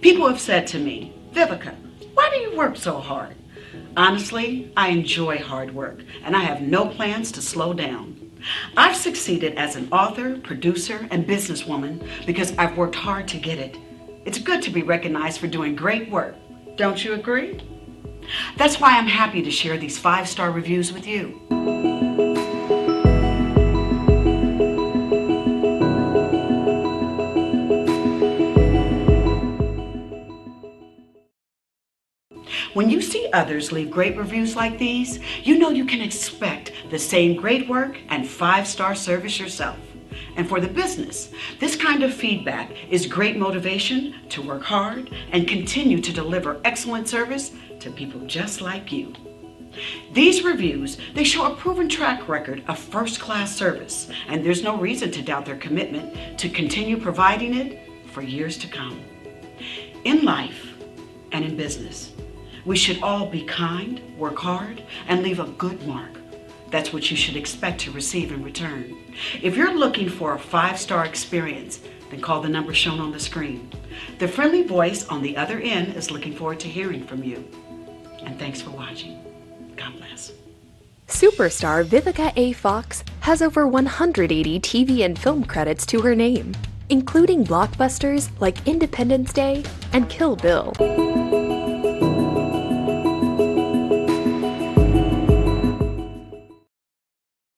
People have said to me, Vivica, why do you work so hard? Honestly, I enjoy hard work and I have no plans to slow down. I've succeeded as an author, producer, and businesswoman because I've worked hard to get it. It's good to be recognized for doing great work. Don't you agree? That's why I'm happy to share these five star reviews with you. When you see others leave great reviews like these, you know you can expect the same great work and five star service yourself. And for the business, this kind of feedback is great motivation to work hard and continue to deliver excellent service to people just like you. These reviews, they show a proven track record of first-class service, and there's no reason to doubt their commitment to continue providing it for years to come. In life and in business, we should all be kind, work hard, and leave a good mark. That's what you should expect to receive in return. If you're looking for a five-star experience, then call the number shown on the screen. The friendly voice on the other end is looking forward to hearing from you. And thanks for watching. God bless. Superstar Vivica A. Fox has over 180 TV and film credits to her name, including blockbusters like Independence Day and Kill Bill.